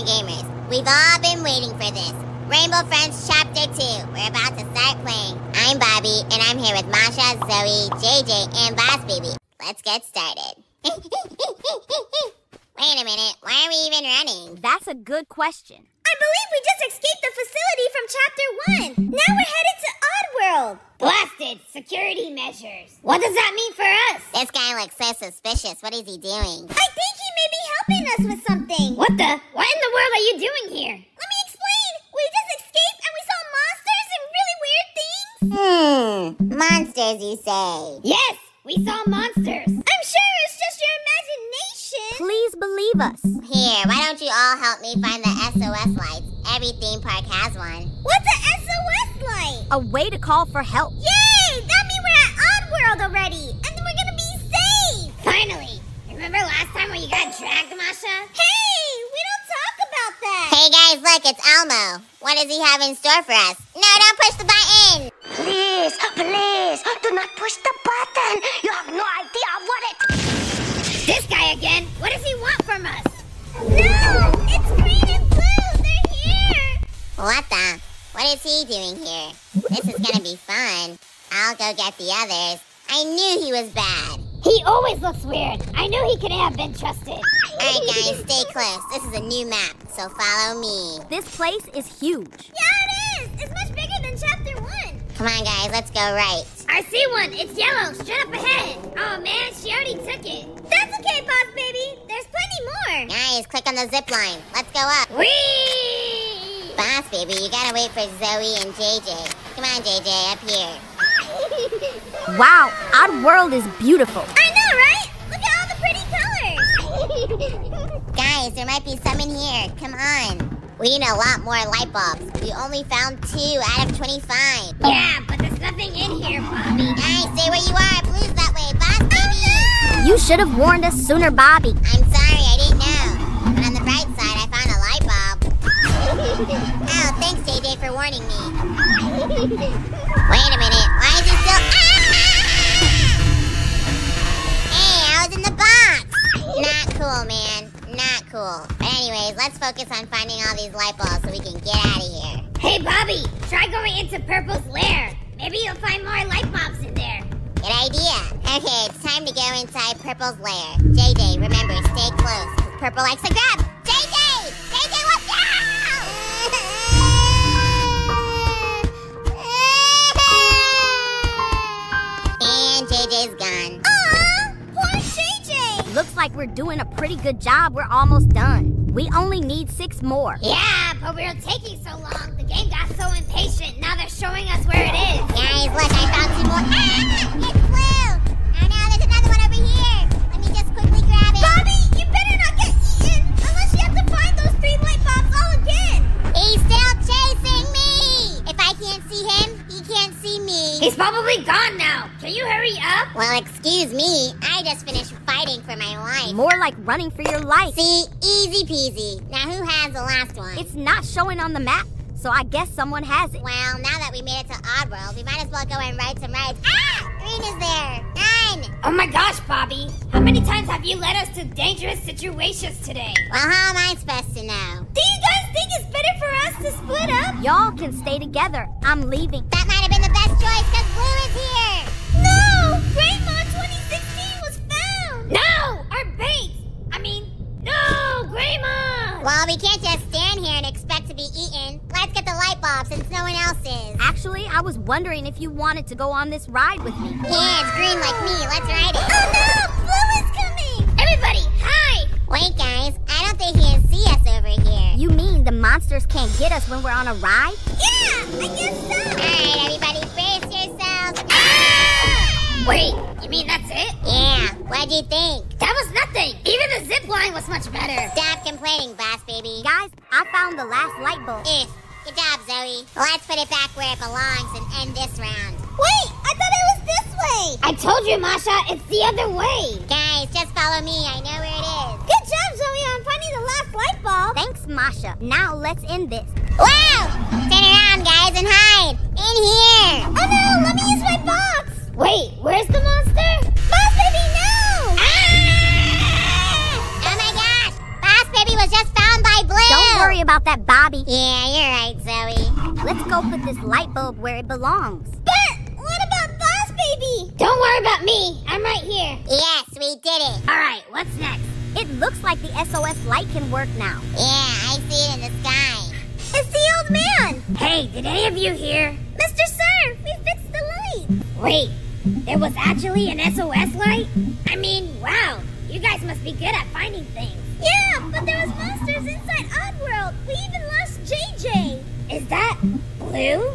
on, gamers. We've all been waiting for this. Rainbow Friends Chapter 2. We're about to start playing. I'm Bobby, and I'm here with Masha, Zoey, JJ, and Boss Baby. Let's get started. Wait a minute. Why are we even running? That's a good question. I believe we just escaped the facility from Chapter 1. Now we're headed to Oddworld. Blasted security measures. What does that mean for us? This guy looks so suspicious. What is he doing? I think he may be helping us with something. What the? What in the world are you doing here? Let me explain. We just escaped and we saw monsters and really weird things. Hmm. Monsters, you say? Yes, we saw monsters. I'm sure it's just your imagination. Please believe us. Here, why don't you all help me find the SOS lights? Every theme park has one. What's a SOS light? A way to call for help. Yay! That means we're at it's Elmo. What does he have in store for us? No, don't push the button! Please, please, do not push the button. You have no idea what it. This guy again. What does he want from us? No, it's green and blue. They're here. What the? What is he doing here? This is gonna be fun. I'll go get the others. I knew he was bad. He always looks weird. I knew he couldn't have been trusted. Alright guys, stay close. This is a new map, so follow me. This place is huge. Yeah, it is. It's much bigger than Chapter 1. Come on guys, let's go right. I see one. It's yellow, straight up ahead. Oh man, she already took it. That's okay, Boss Baby. There's plenty more. Guys, click on the zip line. Let's go up. Whee! Boss baby, you gotta wait for Zoey and JJ. Come on, JJ, up here. Wow, our world is beautiful. I know, right? Guys, there might be some in here. Come on. We need a lot more light bulbs. We only found two out of 25. Yeah, but there's nothing in here, Bobby. Guys, stay where you are. Blue's that way. Boss baby! You should have warned us sooner, Bobby. I'm sorry, I didn't know. But on the bright side, I found a light bulb. oh, thanks, JJ, for warning me. Wait a minute. Why is he still... Ah! Hey, I was in the box. Not cool, man. Cool. But anyways, let's focus on finding all these light bulbs so we can get out of here. Hey, Bobby, try going into Purple's lair. Maybe you'll find more light bulbs in there. Good idea. Okay, it's time to go inside Purple's lair. JJ, remember, stay close. Purple likes to grab. JJ! JJ, watch out! And JJ's gone. Aw. Looks like we're doing a pretty good job. We're almost done. We only need six more. Yeah, but we were taking so long. The game got so impatient. Now they're showing us where it is. Guys, look, I found two more. Ah! He's probably gone now. Can you hurry up? Well, excuse me. I just finished fighting for my life. More like running for your life. See, easy peasy. Now, who has the last one? It's not showing on the map, so I guess someone has it. well, now that we made it to Oddworld, we might as well go and ride some rides. Ah! Green is there. Nine. Oh my gosh, Bobby. How many times have you led us to dangerous situations today? Well, how am I supposed to know? Do you guys think it's better for us to split up? Y'all can stay together. I'm leaving. That Well, we can't just stand here and expect to be eaten. Let's get the light bulb since no one else is. Actually, I was wondering if you wanted to go on this ride with me. Yeah, it's green like me. Let's ride it. Oh no! Blue is coming! Everybody, hide! Wait, guys. I don't think he can see us over here. You mean the monsters can't get us when we're on a ride? Yeah, I guess so! Alright, everybody, brace yourselves. Ah! Wait, you mean that's it? Yeah, what'd you think? That was nothing. Even the zip line was much better. Stop complaining, boss baby. Guys, I found the last light bulb. Eh, good job, Zoey. Let's put it back where it belongs and end this round. Wait, I thought it was this way! I told you, Masha, it's the other way. Guys, just follow me. I know where it is. Good job, Zoey, on finding the last light bulb! Thanks, Masha. Now let's end this. Wow! Turn around, guys, and hide. In here. Oh no, let me use my box! Wait, where's the monster? No! My gosh! Boss baby was just found by Blue. Don't worry about that, Bobby. Yeah, you're right, Zoey? Let's go put this light bulb where it belongs. But what about Boss Baby? Don't worry about me. I'm right here. Yes, we did it. All right, what's next? It looks like the SOS light can work now. Yeah, I see it in the sky. It's the old man. Hey, did any of you hear? Mr. Sir, we fixed the light. Wait, there was actually an SOS light? I mean, wow, you guys must be good at finding things. Yeah, but there was monsters inside Oddworld. We even lost JJ. Is that Blue?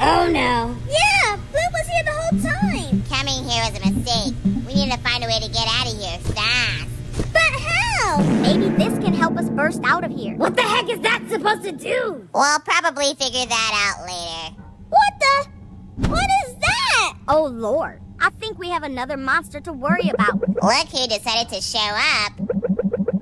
Oh no. Yeah, Blue was here the whole time. Coming here was a mistake. We need to find a way to get out of here fast. But how? Maybe this can help us burst out of here. What the heck is that supposed to do? We'll probably figure that out later. What the? What is that? Oh lord, I think we have another monster to worry about. Look who decided to show up.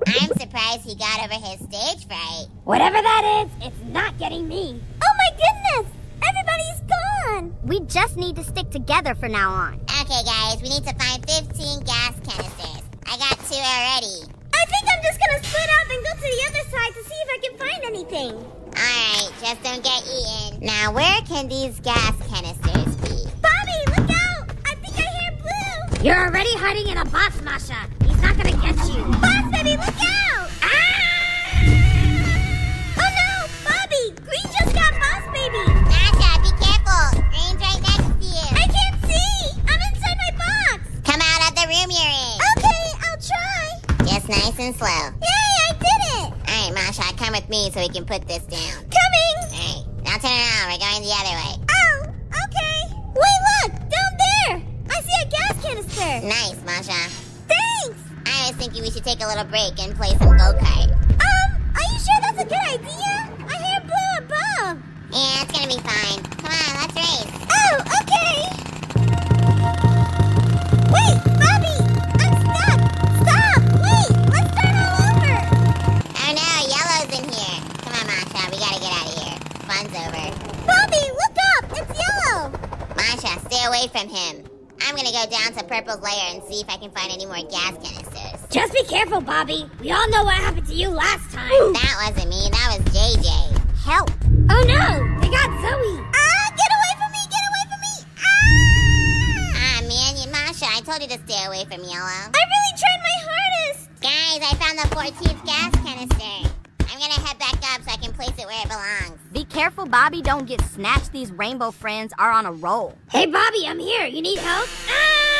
I'm surprised he got over his stage fright. Whatever that is, it's not getting me. Oh my goodness! Everybody's gone. We just need to stick together for now on. Okay, guys, we need to find 15 gas canisters. I got two already. I think I'm just gonna split up and go to the other side to see if I can find anything. Alright, just don't get eaten. Now, where can these gas canisters be? Bobby, look out! I think I hear Blue. You're already hiding in a box, Masha. Not gonna get you. Boss baby, look out! Ah! Oh no, Bobby! Green just got Boss baby. Masha, be careful. Green's right next to you. I can't see. I'm inside my box. Come out of the room you're in. Okay, I'll try. Just nice and slow. Yay, I did it! Alright, Masha, come with me so we can put this down. Coming! Alright, now turn around. We're going the other way. Thinking we should take a little break and play some go-kart. Um, are you sure that's a good idea? I hear Blue above. Yeah, it's gonna be fine. Come on, let's race. Oh, okay! Wait, Bobby! I'm stuck! Stop! Wait! Let's start all over! Oh no, Yellow's in here. Come on, Masha, we gotta get out of here. Fun's over. Bobby, look up! It's yellow! Masha, stay away from him. I'm gonna go down to Purple's lair and see if I can find any more gas canisters. Just be careful, Bobby. We all know what happened to you last time. That wasn't me, that was JJ. Help! Oh no! They got Zoey! Ah! Get away from me! Get away from me! Ah! Ah, man, you, Masha, I told you to stay away from Yellow. I really tried my hardest! Guys, I found the 14th gas canister. I'm gonna head back up so I can place it where it belongs. Be careful, Bobby, don't get snatched. These rainbow friends are on a roll. Hey, Bobby, I'm here. You need help? Ah!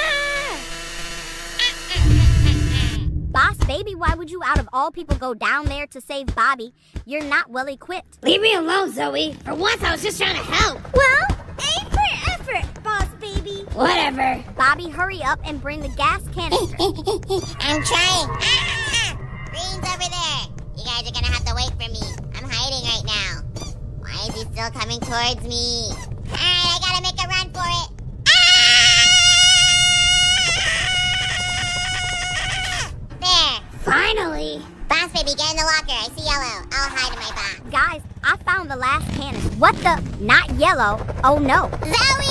Why would you out of all people go down there to save Bobby? You're not well equipped. Leave me alone, Zoey. For once, I was just trying to help. Well, A for effort, boss baby! Whatever. Bobby, hurry up and bring the gas canister. I'm trying. Ah! Green's over there. You guys are gonna have to wait for me. I'm hiding right now. Why is he still coming towards me? Alright, I gotta make a run for it. Ah! There. Finally. Boss baby, get in the locker. I see yellow. I'll hide in my box. Guys, I found the last canister. What the? Not yellow. Oh no. Zoey!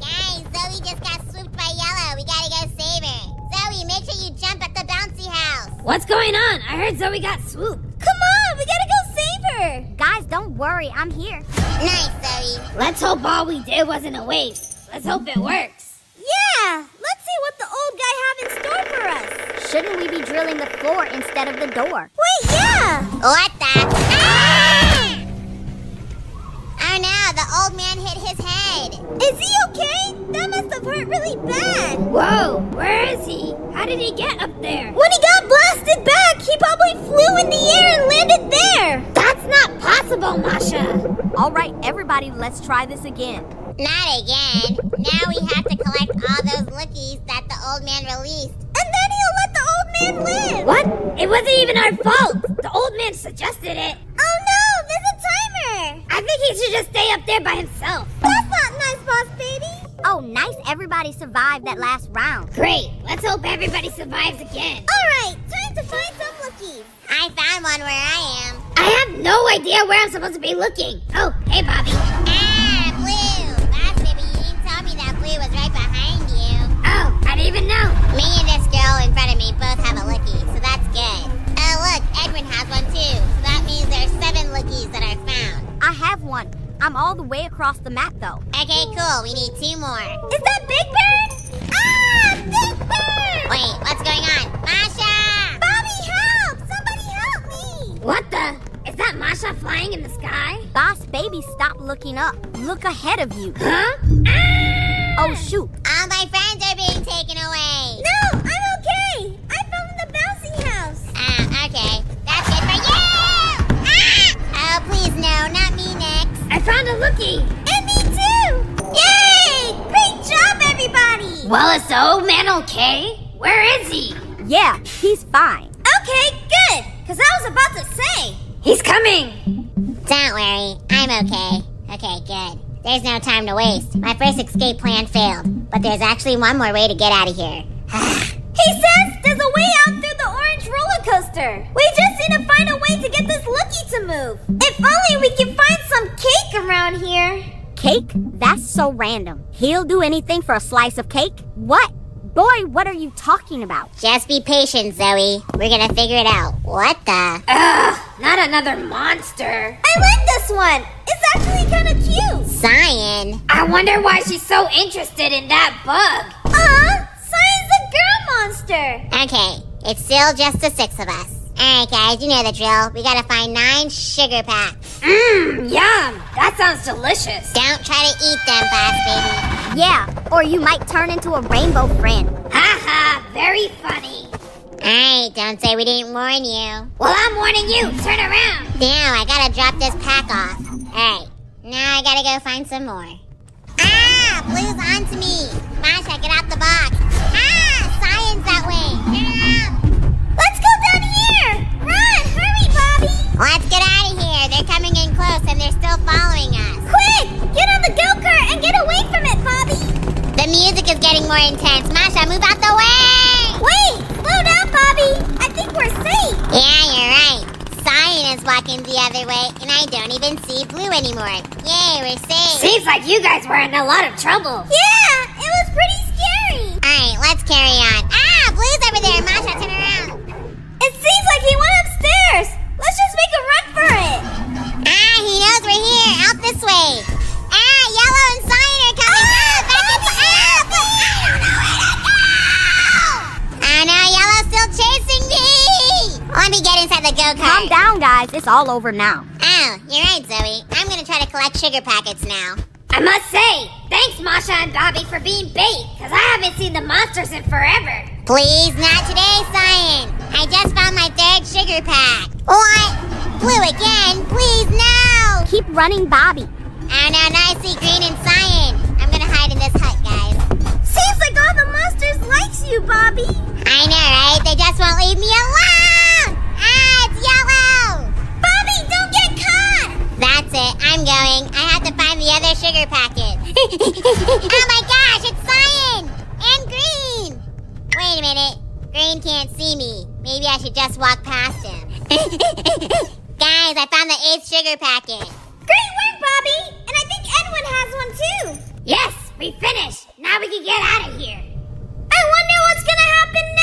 Guys, Zoey just got swooped by yellow. We gotta go save her. Zoey, make sure you jump at the bouncy house. What's going on? I heard Zoey got swooped. Come on, we gotta go save her! Guys, don't worry. I'm here. Nice, Zoey. Let's hope all we did wasn't a waste. Let's hope it works. Yeah! Let's see what the old guy have in store for us! Shouldn't we be drilling the floor instead of the door? Wait, yeah! What the? Ah! Oh no, the old man hit his head. Is he okay? That must have hurt really bad! Whoa, where is he? How did he get up there? When he got blasted back, he probably flew in the air and landed there! That's not possible, Masha. All right, everybody, let's try this again. Not again. Now we have to collect all those lookies that the old man released. And then he'll let the old man live! What? It wasn't even our fault. The old man suggested it. Oh no, there's a timer! I think he should just stay up there by himself. That's not nice, boss baby! Oh, nice. Everybody survived that last round. Great. Let's hope everybody survives again. Alright, time to find some lookies! I found one where I am. I have no idea where I'm supposed to be looking. Oh, hey, Bobby. Ah, Blue. Boss baby, you didn't tell me that Blue was right behind you. Oh, I didn't even know. Me and this girl in front of me both have a lookie, so that's good. Oh look, Edwin has one too. So that means there's seven lookies one. I'm all the way across the map, though. Okay, cool. We need two more. Is that Big Bird? Ah! Big Bird! Wait, what's going on? Masha! Bobby, help! Somebody help me! What the? Is that Masha flying in the sky? Boss baby, stop looking up. Look ahead of you. Huh? Ah! Oh, shoot. All my friends are being taken away. No, I'm okay. I fell in the bouncy house. Ah, okay. That's good for you! Ah! Oh, please, no, not me next. I found a lookie. And me too! Yay! Great job, everybody! Well, is the old man okay? Where is he? Yeah, he's fine. Okay, good. Because I was about to say. He's coming. Don't worry, I'm okay. Okay, good. There's no time to waste. My first escape plan failed, but there's actually one more way to get out of here. He says there's a way out coaster. We just need to find a way to get this lookie to move. If only we can find some cake around here. Cake? That's so random. He'll do anything for a slice of cake? What? Boy, what are you talking about? Just be patient, Zoey. We're gonna figure it out. What the? Ugh, not another monster. I like this one. It's actually kind of cute. Cyan? I wonder why she's so interested in that bug. Uh-huh. Cyan's a girl monster. Okay, it's still just the six of us. Alright, guys, you know the drill. We gotta find nine sugar packs. Mmm, yum. That sounds delicious. Don't try to eat them, boss baby. Yeah, or you might turn into a rainbow friend. Ha ha, very funny. Alright, don't say we didn't warn you. Well, I'm warning you. Turn around. Now I gotta drop this pack off. Alright, now I gotta go find some more. Ah! Blue's onto me! Masha, get out the box! Ah! Cyan's that way! Let's get out of here! They're coming in close and they're still following us. Quick, get on the go-kart and get away from it, Bobby. The music is getting more intense. Masha, move out the way! Wait, slow down, Bobby. I think we're safe. Yeah, you're right. Cyan is walking the other way, and I don't even see Blue anymore. Yay, we're safe. Seems like you guys were in a lot of trouble. Yeah, it was pretty scary. Alright, let's carry on. Ah, Blue's over there. Masha, get inside the Calm go-kart. down, guys. It's all over now. Oh, you're right, Zoey. I'm gonna try to collect sugar packets now. I must say, thanks Masha and Bobby for being bait, because I haven't seen the monsters in forever. Please, not today, Cyan. I just found my third sugar pack. What? Blue again? Please, no. Keep running, Bobby. Oh, no, now I see green and cyan. I'm gonna hide in this hut, guys. Seems like all the monsters likes you, Bobby. I know, right? They just won't leave me alone. Yellow. Bobby, don't get caught. That's it. I'm going. I have to find the other sugar packet. oh my gosh, it's cyan and green. Wait a minute. Green can't see me. Maybe I should just walk past him. Guys, I found the eighth sugar packet. Great work, Bobby. And I think Edwin has one too. Yes, we finished. Now we can get out of here. I wonder what's gonna happen next.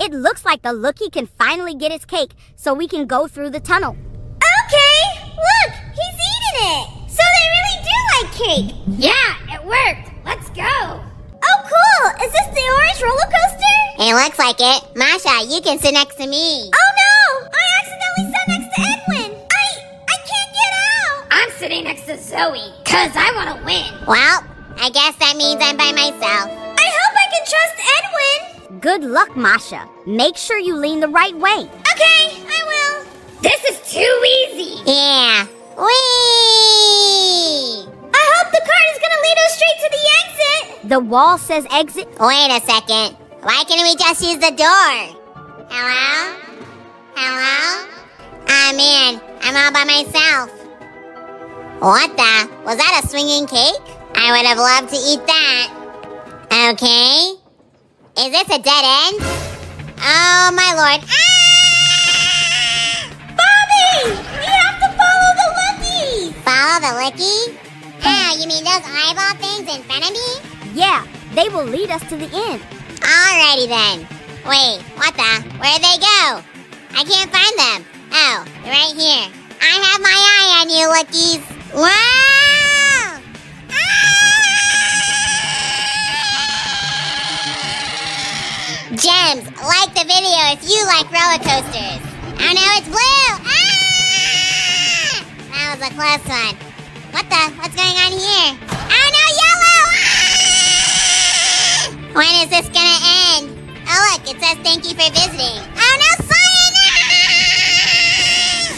It looks like the lookie can finally get his cake, so we can go through the tunnel. Okay, look, he's eating it. So they really do like cake. Yeah, it worked. Let's go. Oh, cool. Is this the orange roller coaster? It looks like it. Masha, you can sit next to me. Oh no! I accidentally sat next to Edwin. I I can't get out. I'm sitting next to Zoey, because I want to win. Well, I guess that means I'm by myself. I hope I can trust Edwin. Good luck, Masha. Make sure you lean the right way. Okay, I will. This is too easy. Yeah. Whee! I hope the cart is gonna lead us straight to the exit. The wall says exit. Wait a second. Why can't we just use the door? Hello? Hello? I'm in. I'm all by myself. What the? Was that a swinging cake? I would have loved to eat that. Okay. Is this a dead end? Oh, my lord. Ah! Bobby, we have to follow the Lookies. Follow the licky? Ah, you mean those eyeball things in front of me? Yeah, they will lead us to the end. Alrighty then. Wait, what the? Where'd they go? I can't find them. Oh, right here. I have my eye on you, lookies. Wow! Gems, like the video if you like roller coasters. Oh no, it's blue! Ah! That was a close one. What the? What's going on here? Oh no, yellow! Ah! When is this gonna end? Oh look, it says thank you for visiting. Oh no, cyan! Ah!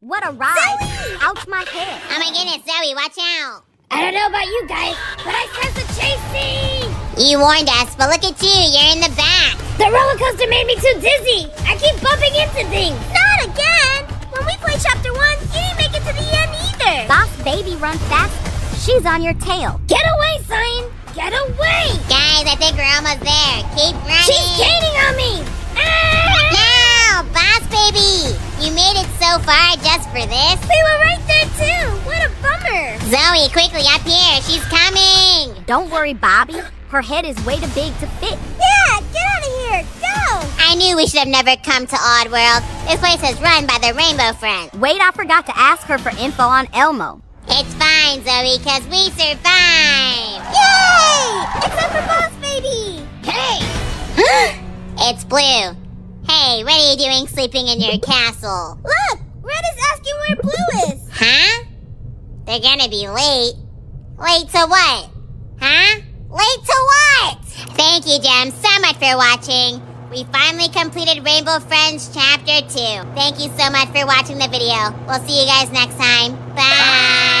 What a ride! Ouch, my head. Oh my goodness, Zoey, watch out! I don't know about you guys, but I sense a chase scene! You warned us, but look at you, you're in the back. The roller coaster made me too dizzy! I keep bumping into things! Not again! When we played chapter one, you didn't make it to the end either! Boss baby run faster. She's on your tail. Get away, Cyan! Get away! Guys, I think we're almost there. Keep running. She's gaining on me! Ah! Boss baby! You made it so far just for this? We were right there too! What a bummer! Zoe, quickly up here. She's coming! Don't worry, Bobby. Her head is way too big to fit. Yeah, get out of here! Go! I knew we should have never come to Oddworld. This place is run by the Rainbow Friends. Wait, I forgot to ask her for info on Elmo. It's fine, Zoey, because we survived! Yay! Except for Boss Baby! Hey! It's Blue. Hey, what are you doing sleeping in your castle? Look! Red is asking where Blue is! Huh? They're gonna be late. Late to what? Huh? Late to what? Thank you, Gem, so much for watching. We finally completed Rainbow Friends Chapter 2. Thank you so much for watching the video. We'll see you guys next time. Bye!